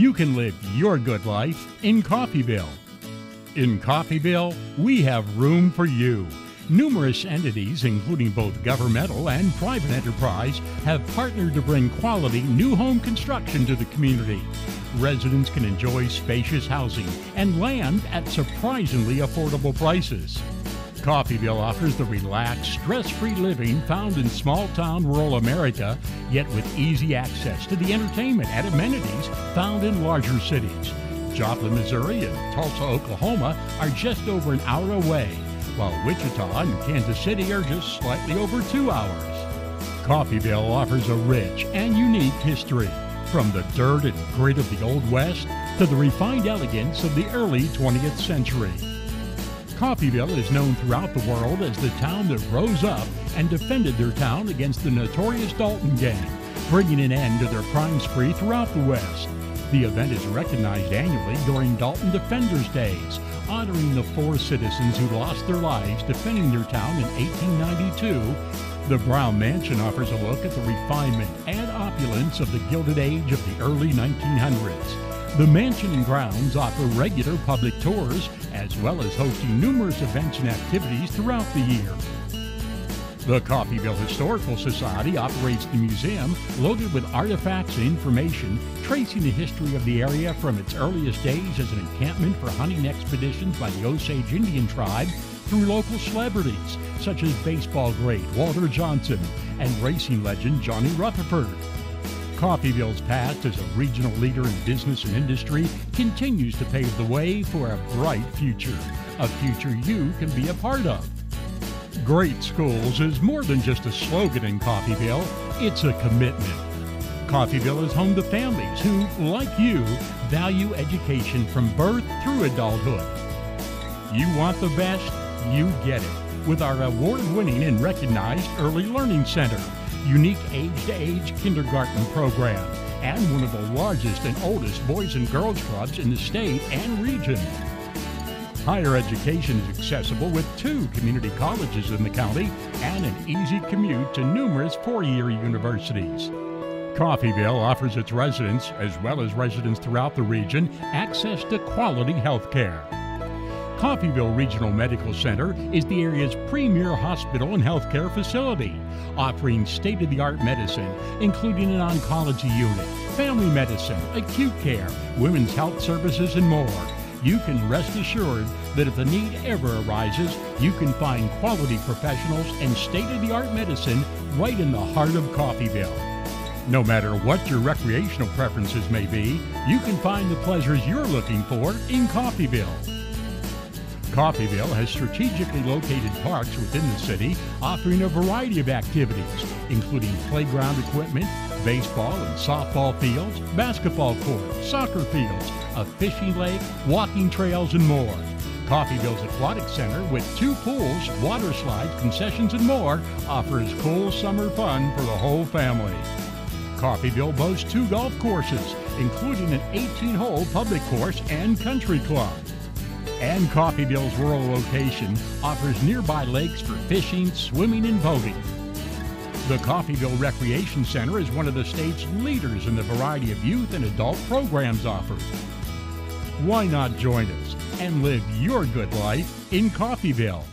you can live your good life in Coffeyville. In Coffeyville, we have room for you. Numerous entities, including both governmental and private enterprise, have partnered to bring quality new home construction to the community. Residents can enjoy spacious housing and land at surprisingly affordable prices. Coffeyville offers the relaxed, stress free living found in small town rural America, yet with easy access to the entertainment and amenities found in larger cities. Joplin, Missouri and Tulsa, Oklahoma are just over an hour away, while Wichita and Kansas City are just slightly over two hours. Coffeyville offers a rich and unique history, from the dirt and grit of the Old West to the refined elegance of the early 20th century. Coffeyville is known throughout the world as the town that rose up and defended their town against the notorious Dalton Gang, bringing an end to their crime spree throughout the West. The event is recognized annually during Dalton Defenders Days, honoring the four citizens who lost their lives defending their town in 1892. The Brown Mansion offers a look at the refinement and opulence of the Gilded Age of the early 1900s. The mansion and grounds offer regular public tours as well as hosting numerous events and activities throughout the year. The Coffeyville Historical Society operates the museum loaded with artifacts and information tracing the history of the area from its earliest days as an encampment for hunting expeditions by the Osage Indian tribe through local celebrities such as baseball great Walter Johnson and racing legend Johnny Rutherford. Coffeyville's past as a regional leader in business and industry continues to pave the way for a bright future, a future you can be a part of. Great schools is more than just a slogan in Coffeyville, it's a commitment. Coffeyville is home to families who, like you, value education from birth through adulthood. You want the best, you get it with our award winning and recognized Early Learning Center unique age to age kindergarten program, and one of the largest and oldest boys and girls clubs in the state and region. Higher education is accessible with two community colleges in the county and an easy commute to numerous four year universities. Coffeyville offers its residents, as well as residents throughout the region, access to quality health care. Coffeyville Regional Medical Center is the area's premier hospital and healthcare facility, offering state of the art medicine, including an oncology unit, family medicine, acute care, women's health services, and more. You can rest assured that if the need ever arises, you can find quality professionals and state of the art medicine right in the heart of Coffeyville. No matter what your recreational preferences may be, you can find the pleasures you're looking for in Coffeyville. Coffeyville has strategically located parks within the city offering a variety of activities, including playground equipment, baseball and softball fields, basketball courts, soccer fields, a fishing lake, walking trails, and more. Coffeyville's Aquatic Center, with two pools, water slides, concessions, and more, offers cool summer fun for the whole family. Coffeyville boasts two golf courses, including an 18 hole public course and country club and Coffeyville's rural location offers nearby lakes for fishing, swimming, and boating. The Coffeyville Recreation Center is one of the state's leaders in the variety of youth and adult programs offered. Why not join us and live your good life in Coffeyville?